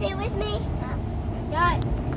sit with me? Yeah.